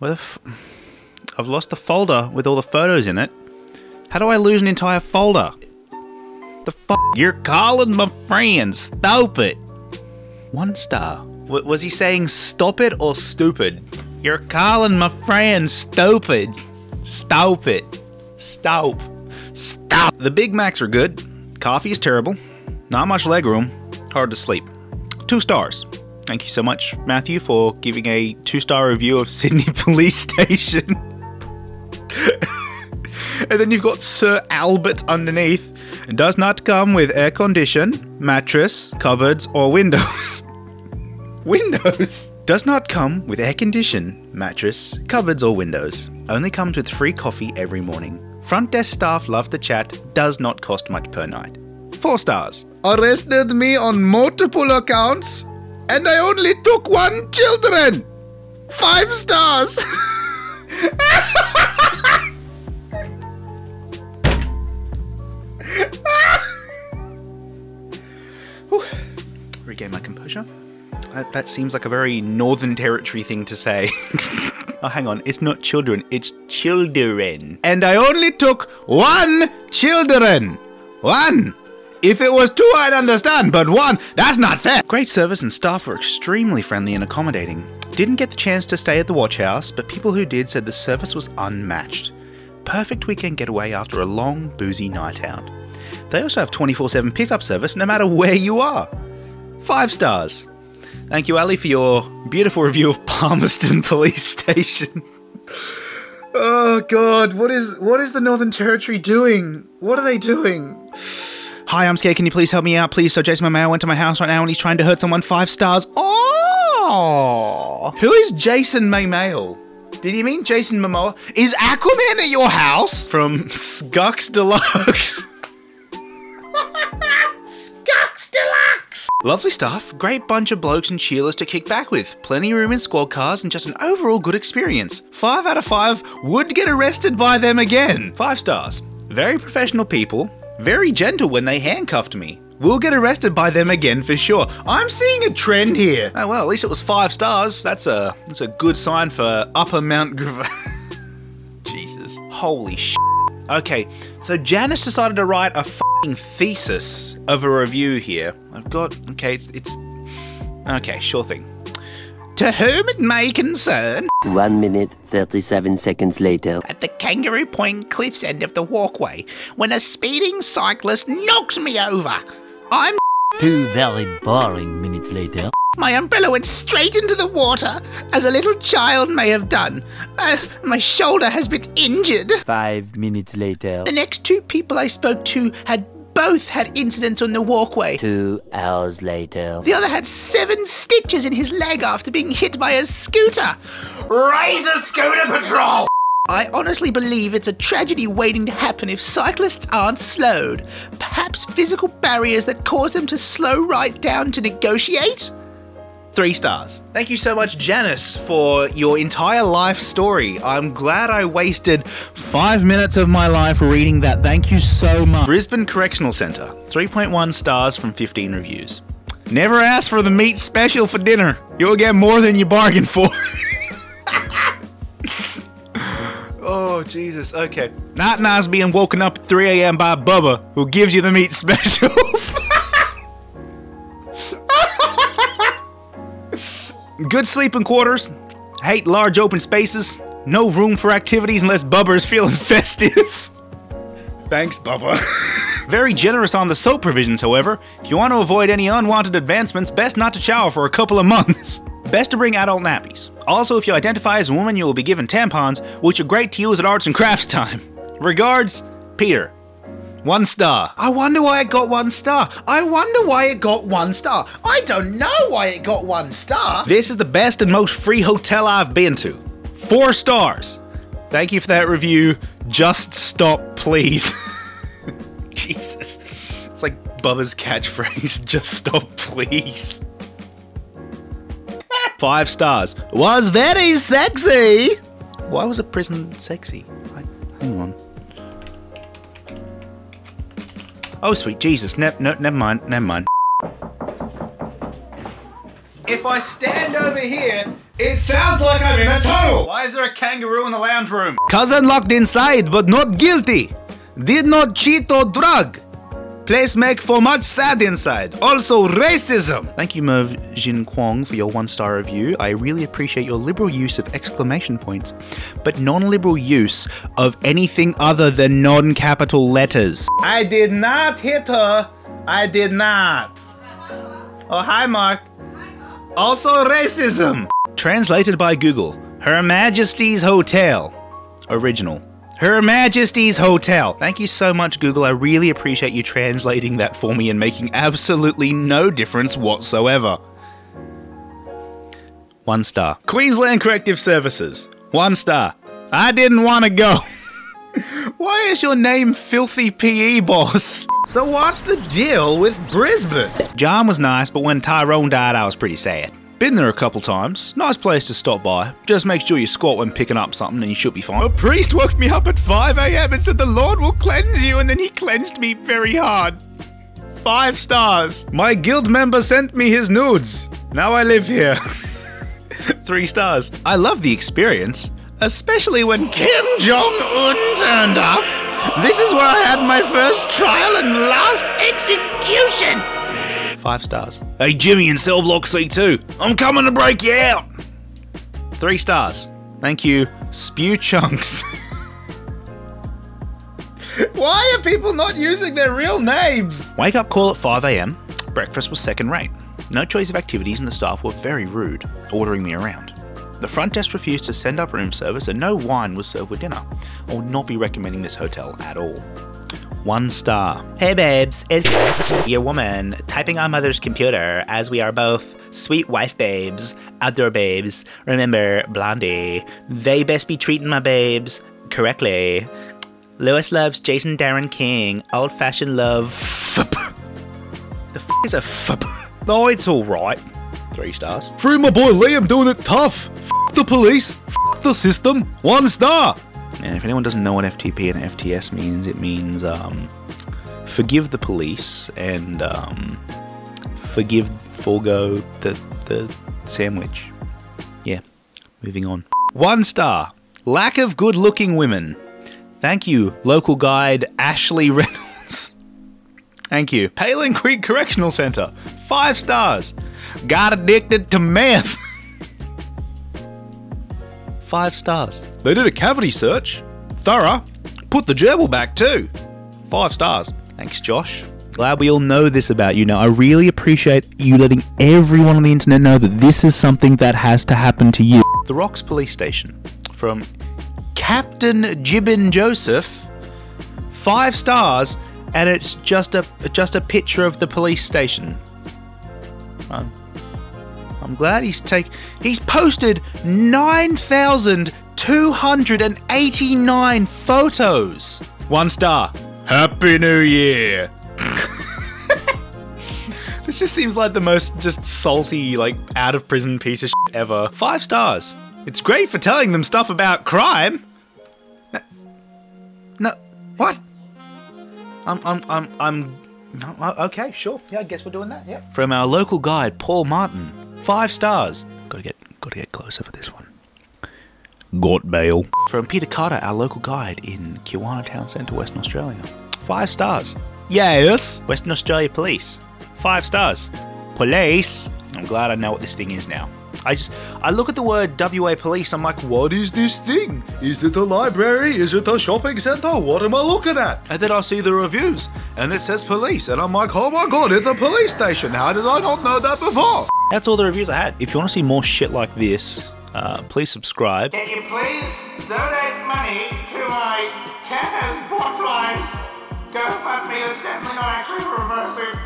What if I've lost the folder with all the photos in it? How do I lose an entire folder? The fuck? You're calling my friend Stop it. One star. W- was he saying stop it or stupid? You're calling my friend stupid. Stupid. Stop. Stop. The Big Macs are good. Coffee is terrible. Not much leg room. Hard to sleep. Two stars. Thank you so much, Matthew, for giving a two star review of Sydney Police Station. and then you've got Sir Albert underneath. Does not come with air condition, mattress, cupboards, or windows. windows? Does not come with air condition, mattress, cupboards, or windows. Only comes with free coffee every morning. Front desk staff love the chat. Does not cost much per night. Four stars. Arrested me on multiple accounts, and I only took one children. Five stars. Regain my composure. That, that seems like a very Northern Territory thing to say. oh, hang on. It's not children, it's children. And I only took one children. One. If it was two, I'd understand, but one, that's not fair. Great service and staff were extremely friendly and accommodating. Didn't get the chance to stay at the watch house, but people who did said the service was unmatched. Perfect weekend getaway after a long, boozy night out. They also have 24 7 pickup service no matter where you are. Five stars. Thank you, Ali, for your beautiful review of Palmerston Police Station. oh God, what is what is the Northern Territory doing? What are they doing? Hi, I'm scared. Can you please help me out, please? So Jason Momoa went to my house right now and he's trying to hurt someone. Five stars. Oh, who is Jason Momoa? Did you mean Jason Momoa? Is Aquaman at your house? From Skux Deluxe. Skux Deluxe. Lovely stuff, great bunch of blokes and cheerless to kick back with, plenty of room in squad cars, and just an overall good experience. 5 out of 5 would get arrested by them again. 5 stars. Very professional people, very gentle when they handcuffed me. We'll get arrested by them again for sure. I'm seeing a trend here. Oh well, at least it was 5 stars. That's a that's a good sign for Upper Mount Gravatt. Jesus. Holy sh. Okay, so Janice decided to write a thesis of a review here. I've got okay, it's, it's okay, sure thing. To whom it may concern, One minute, 37 seconds later. at the Kangaroo Point cliff's end of the walkway, when a speeding cyclist knocks me over. I'm Two very boring minutes later. my umbrella went straight into the water, as a little child may have done. Uh, my shoulder has been injured. Five minutes later. The next two people I spoke to had both had incidents on the walkway. Two hours later. The other had seven stitches in his leg after being hit by a scooter. Razor Scooter Patrol! I honestly believe it's a tragedy waiting to happen if cyclists aren't slowed. Perhaps physical barriers that cause them to slow right down to negotiate? Three stars. Thank you so much, Janice, for your entire life story. I'm glad I wasted five minutes of my life reading that. Thank you so much. Brisbane Correctional Centre, 3.1 stars from 15 reviews. Never ask for the meat special for dinner. You'll get more than you bargained for. oh, Jesus. Okay. Not nice being woken up at 3 a.m. by Bubba, who gives you the meat special. Good sleeping quarters. Hate large open spaces. No room for activities unless Bubba is feeling festive. Thanks, Bubba. Very generous on the soap provisions, however. If you want to avoid any unwanted advancements, best not to shower for a couple of months. Best to bring adult nappies. Also, if you identify as a woman, you will be given tampons, which are great to use at arts and crafts time. Regards, Peter. One star. I wonder why it got one star. I wonder why it got one star. I don't know why it got one star. This is the best and most free hotel I've been to. Four stars. Thank you for that review. Just stop, please. Jesus. It's like Bubba's catchphrase. Just stop, please. Five stars. Was very sexy. Why was a prison sexy? I, hang on. Oh, sweet Jesus. Ne- no, never mind. Never mind. If I stand over here, It sounds like I'm in a tunnel! Why is there a kangaroo in the lounge room? Cousin locked inside, but not guilty. Did not cheat or drug. Place make for much sad inside. Also racism. Thank you, Merv Jin Kwong, for your one star review. I really appreciate your liberal use of exclamation points, but non liberal use of anything other than non capital letters. I did not hit her. I did not. Oh, hi, Mark. Also racism. Translated by Google. Her Majesty's Hotel. Original. Her Majesty's Hotel. Thank you so much, Google. I really appreciate you translating that for me and making absolutely no difference whatsoever. One star. Queensland Corrective Services. One star. I didn't want to go. Why is your name Filthy PE Boss? So what's the deal with Brisbane? John was nice, but when Tyrone died, I was pretty sad. Been there a couple times. Nice place to stop by. Just make sure you squat when picking up something and you should be fine. A priest woke me up at 5am and said the Lord will cleanse you, and then he cleansed me very hard. Five stars. My guild member sent me his nudes. Now I live here. Three stars. I love the experience, especially when Kim Jong Un turned up. This is where I had my first trial and last execution. Five stars. Hey, Jimmy in cell block C2. I'm coming to break you out. Three stars. Thank you, Spew Chunks. Why are people not using their real names? Wake up call at 5am. Breakfast was second rate. No choice of activities, and the staff were very rude, ordering me around. The front desk refused to send up room service, and no wine was served with dinner. I would not be recommending this hotel at all. One star. Hey babes, it's your woman typing on mother's computer as we are both sweet wife babes, outdoor babes. Remember, Blondie. They best be treating my babes correctly. Lewis loves Jason Darren King. Old fashioned love. The f is a f? Oh, it's alright. Three stars. Free my boy Liam doing it tough. F the police. F the system. One star. And if anyone doesn't know what FTP and FTS means, it means um, forgive the police and um, forgive, forego the, the sandwich. Yeah, moving on. One star. Lack of good looking women. Thank you, local guide Ashley Reynolds. Thank you. Palen Creek Correctional Center. Five stars. Got addicted to meth. Five stars. They did a cavity search. Thorough. Put the gerbil back too. Five stars. Thanks, Josh. Glad we all know this about you now. I really appreciate you letting everyone on the internet know that this is something that has to happen to you. The Rocks Police Station from Captain Jibbin Joseph. Five stars, and it's just a just a picture of the police station. Um, I'm glad he's take he's posted 9,289 photos. One star. Happy New Year. this just seems like the most just salty, like out of prison piece of shit ever. Five stars. It's great for telling them stuff about crime. No, no what? I'm, I'm, I'm, I'm. No, okay, sure. Yeah, I guess we're doing that. Yeah. From our local guide, Paul Martin. Five stars. Gotta get gotta get closer for this one. Got bail. From Peter Carter, our local guide in Kwinana Town Centre, Western Australia. Five stars. Yes. Western Australia Police. Five stars. Police. I'm glad I know what this thing is now. I just I look at the word WA Police. I'm like, what is this thing? Is it a library? Is it a shopping centre? What am I looking at? And then I see the reviews, and it says police, and I'm like, oh my god, it's a police station. How did I not know that before? That's all the reviews I had. If you want to see more shit like this, uh, please subscribe. Can you please donate money to my cat has butterflies? GoFundMe is definitely not actually reversing.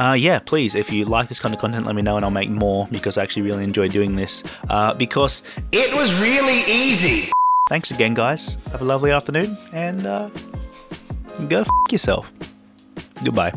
Uh, yeah, please, if you like this kind of content, let me know and I'll make more because I actually really enjoy doing this. Uh, because it was really easy. Thanks again, guys. Have a lovely afternoon and uh, go f yourself. Goodbye.